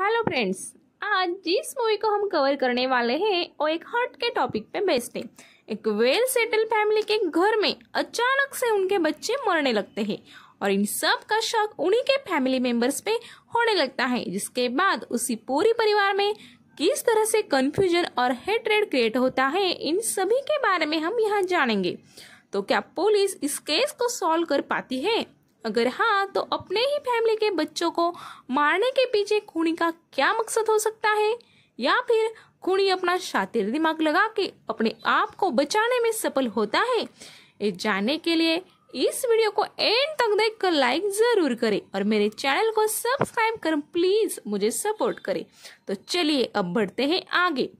Hello friends आज जिस movie को हम कवर करने वाले हैं, वो एक हट के टॉपिक पे बेस्ड है। एक वेल सेटल फैमिली के घर में अचानक से उनके बच्चे मरने लगते हैं और इन सब का शक उन्हीं के फैमिली मेंबर्स पे होने लगता है, जिसके बाद उसी पूरी परिवार में किस तरह से कंफ्यूजन और हेट्रेड क्रिएट होता है, इन सभी के बारे में हम यहाँ जानेंगे। तो क्या पुलिस इस केस को सॉल्व कर पाती है? अगर हाँ तो अपने ही फैमिली के बच्चों को मारने के पीछे खूनी का क्या मकसद हो सकता है? या फिर खूनी अपना शातिर दिमाग लगा के अपने आप को बचाने में सफल होता है? ये जानने के लिए इस वीडियो को एंड तक देख कर लाइक ज़रूर करें और मेरे चैनल को सब्सक्राइब कर प्लीज़ मुझे सपोर्ट करें। तो चलिए अब बढ़ते हैं आगे।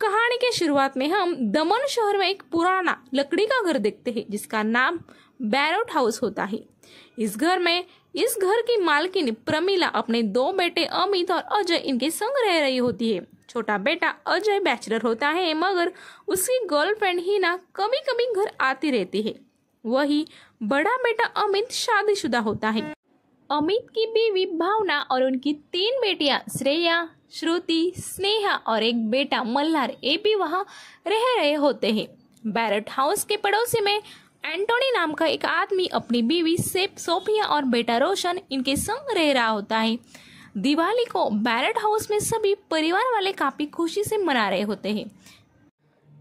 कहानी के शुरुआत में हम दमन शहर में एक पुराना लकड़ी का घर देखते हैं, जिसका नाम बैरोट हाउस होता है। इस घर में, इस घर की मालकिन प्रमिला अपने दो बेटे अमित और अजय इनके संग रह रही होती है। छोटा बेटा अजय बैचलर होता है, मगर उसकी गर्लफ्रेंड हिना कभी कभी घर आती रहती है। वही बड़ा बेटा अमित शादीशुदा होता है। अमित की बीवी भावना और उनकी तीन बेटियाँ श्रेया, श्रुति, स्नेहा और एक बेटा मल्हार, ये भी वहाँ रह रहे होते हैं। बैरट हाउस के पड़ोसी में एंटोनी नाम का एक आदमी अपनी बीवी सेप, सोफिया और बेटा रोशन इनके संग रह रहा होता है। दिवाली को बैरट हाउस में सभी परिवार वाले काफ़ी खुशी से मना रहे होते हैं।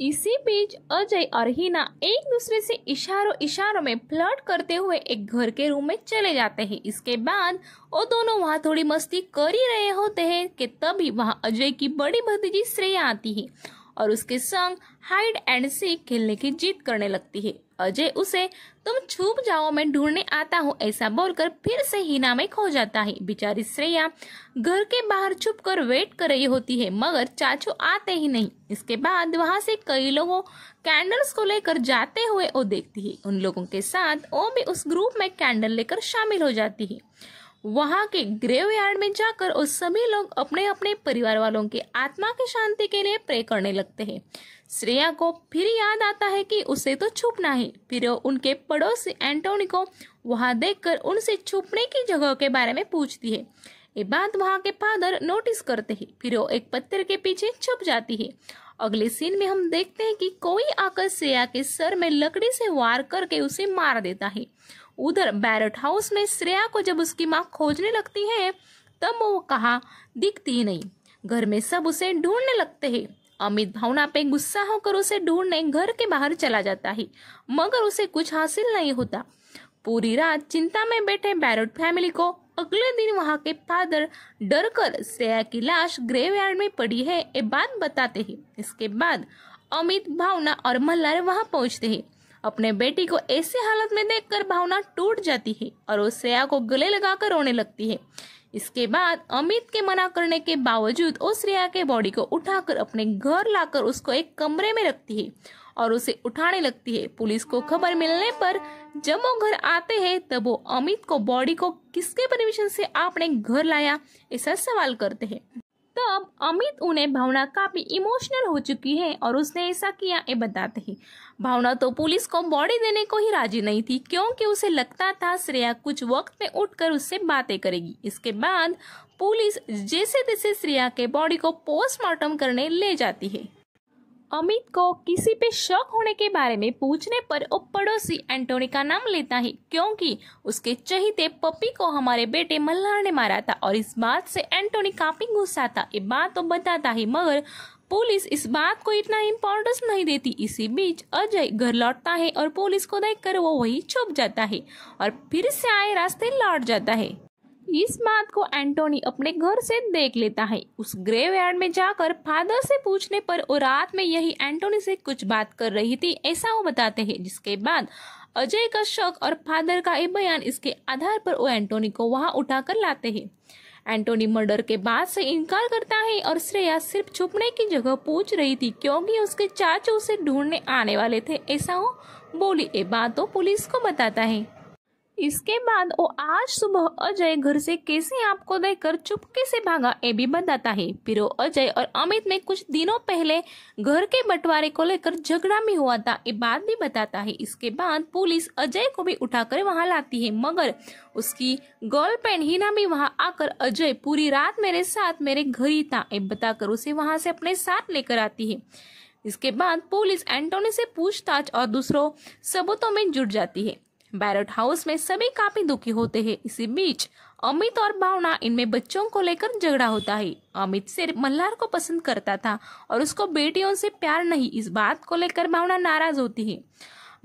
इसी बीच अजय और हिना एक दूसरे से इशारों इशारों में फ्लर्ट करते हुए एक घर के रूम में चले जाते हैं। इसके बाद वो दोनों वहाँ थोड़ी मस्ती कर ही रहे होते हैं कि तभी वहाँ अजय की बड़ी भतीजी श्रेया आती है। और उसके संग हाइड एंड सीक खेलने की जीत करने लगती है। अजय उसे, तुम छुप जाओ, मैं ढूँढने आता हूँ, ऐसा बोलकर फिर से हिना में खो जाता है। बेचारी श्रेया घर के बाहर छुप कर वेट कर रही होती है, मगर चाचू आते ही नहीं। इसके बाद वहाँ से कई लोगों कैंडल्स को लेकर जाते हुए वो देखती है। उन लोगों के साथ वो भी उस ग्रुप में कैंडल लेकर शामिल हो जाती है। वहाँ के ग्रेवयार्ड में जाकर और सभी लोग अपने अपने परिवार वालों की आत्मा की शांति के लिए प्रे करने लगते हैं। श्रेया को फिर याद आता है कि उसे तो छुपना है, फिर उनके पड़ोसी एंटोनी को वहाँ देखकर उनसे छुपने की जगह के बारे में पूछती है। ये बात वहाँ के फादर नोटिस करते हैं, फिर वो एक पत्थर के पीछे छुप जाती है। अगले सीन में हम देखते हैं कि कोई आकर श्रेया के सर में लकड़ी से वार करके उसे मार देता है। उधर बैरट हाउस में श्रेया को जब उसकी माँ खोजने लगती है, तब वो कहा, दिखती नहीं। घर में सब उसे ढूँढने लगते हैं। अमित भावना पे गुस्सा होकर उसे ढूँढने घर के बाहर चला जाता है, मगर उसे कुछ हासिल नहीं होता। पूरी रात चिंता में बैठे बैरट फैमिली को अगले दिन वहाँ के फादर डर कर श्रेया की लाश ग्रेवयार्ड में पड़ी है ये बात बताते हैं। इसके बाद अमित भावना और मल्हार वहाँ पहुँचते हैं। अपने बेटी को ऐसी हालत में देखकर भावना टूट जाती है और वो श्रेया को गले लगाकर रोने लगती है। इसके बाद अमित के मना करने के बावजूद वो श्रेया के बॉडी को उठाकर अपने घर लाकर उसको एक कमरे में रखती है और उसे उठाने लगती है। पुलिस को खबर मिलने पर जब वो घर आते हैं, तब वो अमित को बॉडी को किसके परमिशन से आपने घर लाया, ऐसा सवाल करते हैं। तब अमित उन्हें भावना काफ़ी इमोशनल हो चुकी है और उसने ऐसा किया, ये बताते हैं। भावना तो पुलिस को बॉडी देने को ही राज़ी नहीं थी, क्योंकि उसे लगता था श्रेया कुछ वक्त में उठकर उससे बातें करेगी। इसके बाद पुलिस जैसे तैसे श्रेया के बॉडी को पोस्टमार्टम करने ले जाती है। अमित को किसी पे शक होने के बारे में पूछने पर वो पड़ोसी एंटोनी का नाम लेता है, क्योंकि उसके चहीते पपी को हमारे बेटे मल्हार ने मारा था और इस बात से एंटोनी काफ़ी गुस्सा था। ये बात तो बताता है, मगर पुलिस इस बात को इतना इम्पोर्टेंस नहीं देती। इसी बीच अजय घर लौटता है और पुलिस को देखकर वो वही छुप जाता है और फिर से आए रास्ते लौट जाता है। इस बात को एंटोनी अपने घर से देख लेता है। उस ग्रेवयार्ड में जाकर फादर से पूछने पर वो रात में यही एंटोनी से कुछ बात कर रही थी, ऐसा वो बताते हैं, जिसके बाद अजय का शक और फादर का ये बयान इसके आधार पर वो एंटोनी को वहाँ उठाकर लाते हैं। एंटोनी मर्डर के बाद से इनकार करता है और श्रेया सिर्फ़ छुपने की जगह पूछ रही थी, क्योंकि उसके चाचू उसे ढूँढने आने वाले थे, ऐसा वो बोली। ये बात तो पुलिस को बताता है। इसके बाद वो आज सुबह अजय घर से कैसे आपको देखकर चुपके से भागा, ये भी बताता है। फिर वो अजय और अमित में कुछ दिनों पहले घर के बंटवारे को लेकर झगड़ा भी हुआ था, ये बात भी बताता है। इसके बाद पुलिस अजय को भी उठाकर वहाँ लाती है, मगर उसकी गर्लफ्रेंड हिना भी वहाँ आकर अजय पूरी रात मेरे साथ मेरे घर ही था, ये बताकर उसे वहाँ से अपने साथ लेकर आती है। इसके बाद पुलिस एंटोनी से पूछताछ और दूसरों सबूतों में जुट जाती है। बैरट हाउस में सभी काफ़ी दुखी होते हैं। इसी बीच, अमित और भावना इनमें बच्चों को लेकर झगड़ा होता है। अमित सिर्फ़ मल्हार को पसंद करता था और उसको बेटियों से प्यार नहीं, इस बात को लेकर भावना नाराज़ होती है।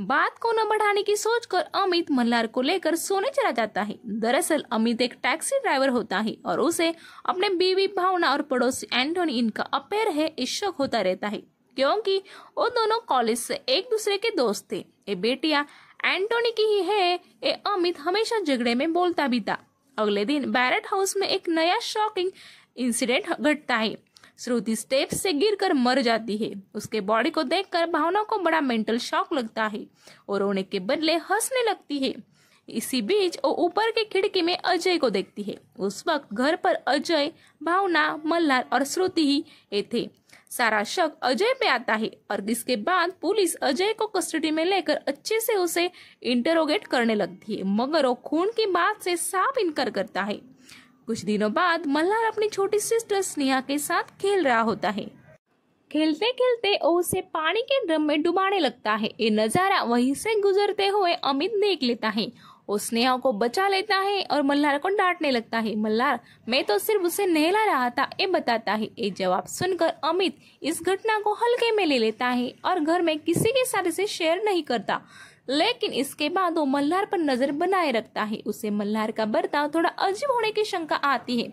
बात को न बढ़ाने की सोचकर अमित मल्हार को लेकर सोने चला जाता है। दरअसल, अमित एक टैक्सी ड्राइवर होता है और उसे अपने बीवी भावना और पड़ोसी एंटोनी, इनका अपेयर है, इस शक होता रहता है। क्योंकि वो दोनों कॉलेज से एक दूसरे के दोस्त थे। ये बेटिया एंटोनी की ही है ये अमित हमेशा झगड़े में बोलता भी था अगले दिन बैरट हाउस में एक नया शॉकिंग इंसिडेंट घटता है। श्रुति स्टेप से गिरकर मर जाती है। उसके बॉडी को देखकर भावना को बड़ा मेंटल शॉक लगता है और रोने के बदले हंसने लगती है। इसी बीच वो ऊपर के खिड़की में अजय को देखती है। उस वक्त घर पर अजय, भावना, मल्हार और श्रुति ही थे। सारा शक अजय पे आता है और इसके बाद पुलिस अजय को कस्टडी में लेकर अच्छे से उसे इंटरोगेट करने लगती है, मगर वो खून की बात से साफ़ इनकार करता है। कुछ दिनों बाद मल्हार अपनी छोटी सिस्टर स्नेहा के साथ खेल रहा होता है। खेलते खेलते वो उसे पानी के ड्रम में डुबाने लगता है। ये नज़ारा वहीं से गुजरते हुए अमित देख लेता है वो स्नेहा को बचा लेता है और मल्हार को डांटने लगता है। मल्हार, मैं तो सिर्फ़ उसे नहला रहा था, ये बताता है। ये जवाब सुनकर अमित इस घटना को हल्के में ले लेता है और घर में किसी के साथ इसे शेयर नहीं करता। लेकिन इसके बाद वो मल्हार पर नज़र बनाए रखता है। उसे मल्हार का बर्ताव थोड़ा अजीब होने की शंका आती है।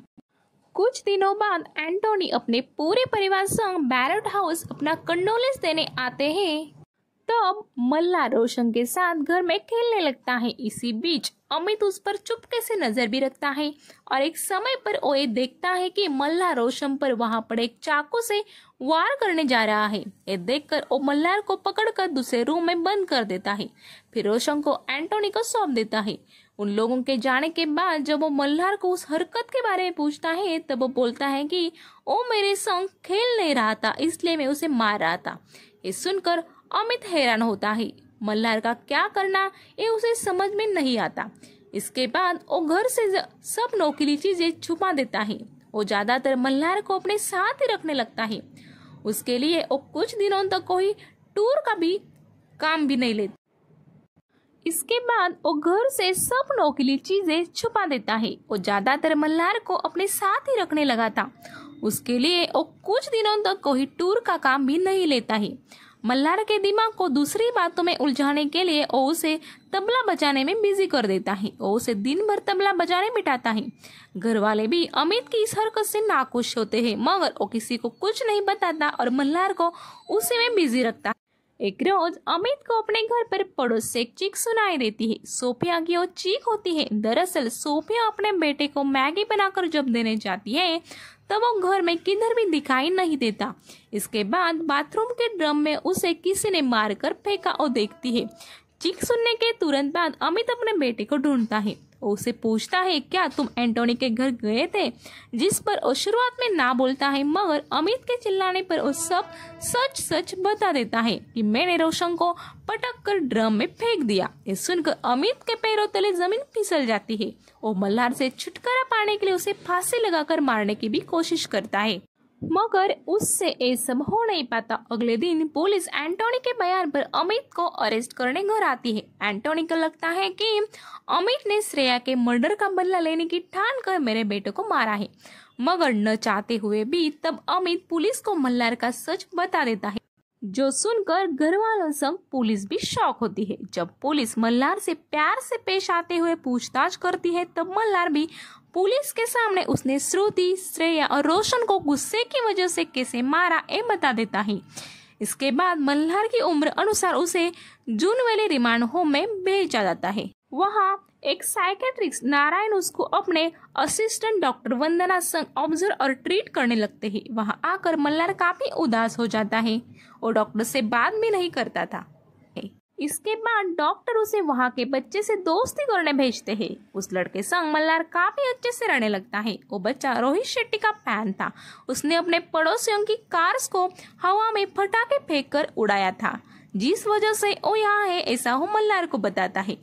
कुछ दिनों बाद एंटोनी अपने पूरे परिवार संग बैरट हाउस अपना कंडोलेंस देने आते हैं। तब मल्ला रोशन के साथ घर में खेलने लगता है। इसी बीच अमित उस पर चुपके से नज़र भी रखता है और एक समय पर वो देखता है कि मल्ला रोशन पर वहाँ पर एक चाकू से वार करने जा रहा है। ये देखकर वो मल्लार को पकड़कर दूसरे रूम में बंद कर देता है। फिर रोशन को एंटोनी को सौंप देता है। उन लोगों के जाने के बाद जब वो मल्हार को उस हरकत के बारे में पूछता है, तब वो बोलता है कि वो मेरे संग खेल नहीं रहा था, इसलिए मैं उसे मार रहा था। ये सुनकर अमित हैरान होता है। मल्हार का क्या करना, ये उसे समझ में नहीं आता। इसके बाद वो घर से सब नौकीली चीज़ें छुपा देता है। वो ज़्यादातर मल्हार को अपने साथ ही रखने लगता है। उसके लिए वो कुछ दिनों तक कोई टूर का भी काम भी नहीं लेता। इसके बाद वो घर से सब नौकीली चीज़ें छुपा देता है। वो ज़्यादातर मल्हार को अपने साथ ही रखने लगा था। उसके लिए वो कुछ दिनों तक कोई टूर का काम भी नहीं लेता है। मल्हार के दिमाग को दूसरी बातों में उलझाने के लिए वो उसे तबला बजाने में बिज़ी कर देता है। वो उसे दिन भर तबला बजाने बिठाता है। घर वाले भी अमित की इस हरकत से नाखुश होते हैं, मगर वो किसी को कुछ नहीं बताता और मल्हार को उसी में बिज़ी रखता एक रोज अमित को अपने घर पर पड़ोस से एक चीख सुनाई देती है। सोफिया की वो चीख होती है। दरअसल सोफिया अपने बेटे को मैगी बनाकर जब देने जाती है तब वो घर में किधर भी दिखाई नहीं देता। इसके बाद बाथरूम के ड्रम में उसे किसी ने मारकर फेंका और देखती है। चीख सुनने के तुरंत बाद अमित अपने बेटे को ढूंढता है। उसे पूछता है, क्या तुम एंटोनी के घर गए थे? जिस पर वो शुरुआत में ना बोलता है, मगर अमित के चिल्लाने पर वो सब सच सच बता देता है कि मैंने रोशन को पटक कर ड्रम में फेंक दिया। ये सुनकर अमित के पैरों तले ज़मीन फिसल जाती है। वो मल्हार से छुटकारा पाने के लिए उसे फांसी लगाकर मारने की भी कोशिश करता है। मगर उससे ये सब हो नहीं पाता। अगले दिन पुलिस एंटोनी के बयान पर अमित को अरेस्ट करने घर आती है। एंटोनी को लगता है कि अमित ने श्रेया के मर्डर का बदला लेने की ठान कर मेरे बेटे को मारा है। मगर न चाहते हुए भी तब अमित पुलिस को मल्हार का सच बता देता है। जो सुनकर घर वालों संग पुलिस भी शौक होती है। जब पुलिस मल्हार से प्यार से पेश आते हुए पूछताछ करती है, तब मल्हार भी पुलिस के सामने उसने श्रुति, श्रेया और रोशन को गुस्से की वजह से कैसे मारा ये बता देता है। इसके बाद मल्हार की उम्र अनुसार उसे जून वाले रिमांड होम में भेजा जाता है। वहाँ एक साइकेट्रिक्स नारायण उसको अपने असिस्टेंट डॉक्टर वंदना संग ऑब्ज़र्व और ट्रीट करने लगते हैं। वहाँ आकर मल्हार काफ़ी उदास हो जाता है और डॉक्टर से बात भी नहीं करता था। इसके बाद डॉक्टर उसे वहाँ के बच्चे से दोस्ती करने भेजते हैं। उस लड़के संग मल्लार काफ़ी अच्छे से रहने लगता है। वो बच्चा रोहित शेट्टी का फ़ैन था। उसने अपने पड़ोसियों की कार्स को हवा में फटाके फेंक कर उड़ाया था। जिस वजह से वो यहाँ है, ऐसा हो मल्लार को बताता है।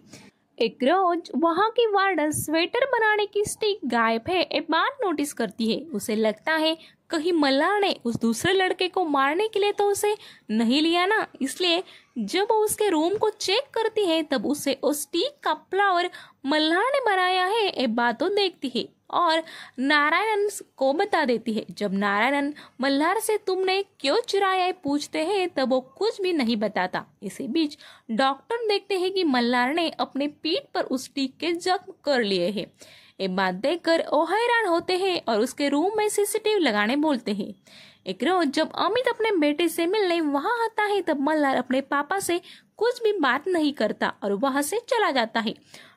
एक रोज वहाँ की वार्डन स्वेटर बनाने की स्टिक गायब है, एक बात नोटिस करती है। उसे लगता है कहीं मल्ला ने उस दूसरे लड़के को मारने के लिए तो उसे नहीं लिया ना। इसलिए जब वो उसके रूम को चेक करती है, तब उसे उस स्टिक का फ्लावर मल्ला ने बनाया है ये बात तो देखती है। और नारायणन को बता देती है, जब नारायणन मल्हार से तुमने क्यों चुराया पूछते हैं, तब वो कुछ भी नहीं बताता। इसी बीच डॉक्टर देखते हैं कि मल्हार ने अपने पीठ पर उस टीक के जख्म कर लिए हैं। ये बात देखकर वो हैरान होते हैं और उसके रूम में सीसीटीवी लगाने बोलते हैं। एक रोज जब अमित अपने बेटे से मिलने वहाँ आता है, तब मल्हार अपने पापा से कुछ भी बात नहीं करता और वहाँ से चला जाता है।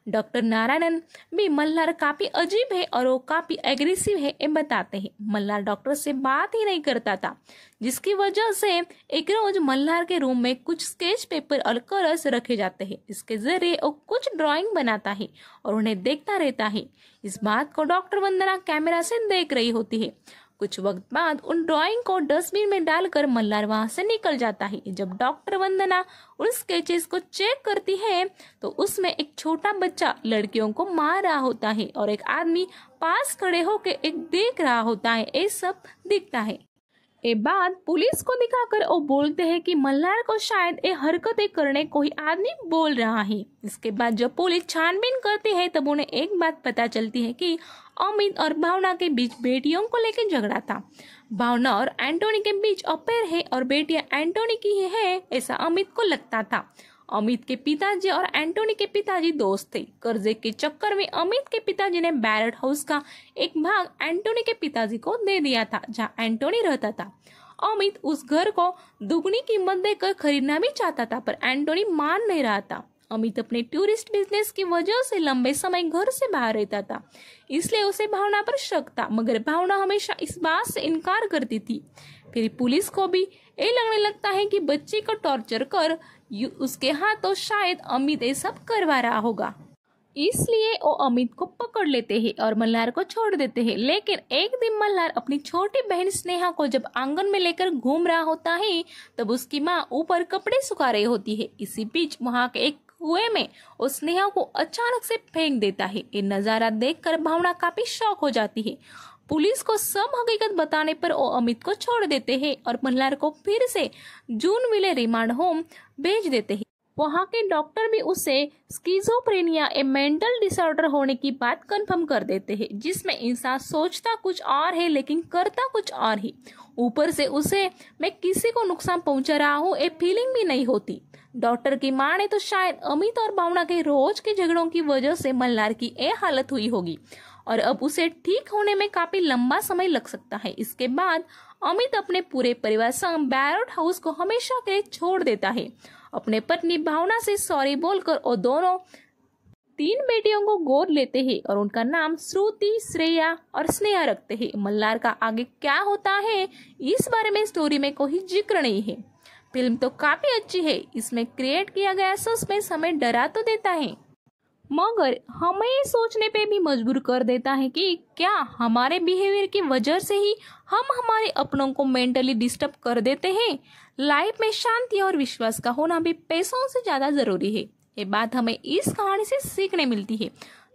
डॉक्टर नारायणन भी मल्हार काफ़ी अजीब है और वो काफ़ी एग्रेसिव है, ये बताते हैं। मल्हार डॉक्टर से बात ही नहीं करता था, जिसकी वजह से एक रोज मल्हार के रूम में कुछ स्केच पेपर और कलर्स रखे जाते हैं। इसके ज़रिए वो कुछ ड्राइंग बनाता है और उन्हें देखता रहता है। इस बात को डॉक्टर वंदना कैमरा से देख रही होती है। कुछ वक्त बाद उन ड्राइंग को डस्टबिन में डालकर मल्हार वहाँ से निकल जाता है। जब डॉक्टर वंदना उन स्केचेस को चेक करती है तो उसमें एक छोटा बच्चा लड़कियों को मार रहा होता है और एक आदमी पास खड़े होकर एक देख रहा होता है। ये सब दिखता है। ये बात पुलिस को दिखाकर वो बोलते हैं कि मल्हार को शायद ये हरकतें करने कोई आदमी बोल रहा है। इसके बाद जब पुलिस छानबीन करती है, तब उन्हें एक बात पता चलती है कि अमित और भावना के बीच बेटियों को लेकर झगड़ा था। भावना और एंटोनी के बीच अपेयर है और बेटियाँ एंटोनी की ही है, ऐसा अमित को लगता था। अमित के पिताजी और एंटोनी के पिताजी दोस्त थे। कर्जे के चक्कर में अमित के पिताजी ने बैरट हाउस का एक भाग एंटोनी के पिताजी को दे दिया था, जहाँ एंटोनी रहता था। अमित उस घर को दुगनी कीमत देकर खरीदना भी चाहता था, पर एंटोनी मान नहीं रहा था। अमित अपने टूरिस्ट बिज़नेस की वजह से लंबे समय घर से बाहर रहता था। इसलिए उसे भावना पर शक था, मगर भावना हमेशा इस बात से इनकार करती थी। फिर पुलिस को भी ये लगने लगता है कि बच्चे को टॉर्चर कर उसके हाथ तो शायद अमित ये सब करवा रहा होगा। इसलिए वो अमित को पकड़ लेते हैं और मल्हार को छोड़ देते हैं। लेकिन एक दिन मल्हार अपनी छोटी बहन स्नेहा को जब आँगन में लेकर घूम रहा होता है, तब उसकी माँ ऊपर कपड़े सुखा रही होती है। इसी बीच वहाँ के एक कुएँ में उस स्नेहा को अचानक से फेंक देता है। ये नज़ारा देखकर भावना काफ़ी शौक हो जाती है। पुलिस को सब हकीकत बताने पर वो अमित को छोड़ देते हैं और मल्हार को फिर से जून विले रिमांड होम भेज देते हैं। वहाँ के डॉक्टर भी उसे स्कीजोप्रेनिया, ए मेंटल डिसऑर्डर होने की बात कंफर्म कर देते हैं, जिसमें इंसान सोचता कुछ और है लेकिन करता कुछ और ही। ऊपर से उसे मैं किसी को नुकसान पहुँचा रहा हूँ ये फीलिंग भी नहीं होती। डॉक्टर की माने तो शायद अमित और भावना के रोज के झगड़ों की वजह से मल्हार की ये हालत हुई होगी। और अब उसे ठीक होने में काफ़ी लंबा समय लग सकता है। इसके बाद अमित अपने पूरे परिवार संग बैरट हाउस को हमेशा के छोड़ देता है। अपने पत्नी भावना से सॉरी बोलकर और दोनों तीन बेटियों को गोद लेते हैं और उनका नाम श्रुति, श्रेया और स्नेहा रखते हैं मल्लार का आगे क्या होता है, इस बारे में स्टोरी में कोई ज़िक्र नहीं है। फ़िल्म तो काफ़ी अच्छी है, इसमें क्रिएट किया गया सस्पेंस हमें डरा तो देता है। मगर हमें सोचने पे भी मजबूर कर देता है कि क्या हमारे बिहेवियर की वजह से ही हम हमारे अपनों को मेंटली डिस्टर्ब कर देते हैं। लाइफ में शांति और विश्वास का होना भी पैसों से ज़्यादा ज़रूरी है। ये बात हमें इस कहानी से सीखने मिलती है।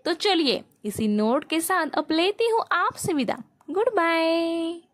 तो चलिए, इसी नोट के साथ अब लेती हूँ आपसे विदा। Good bye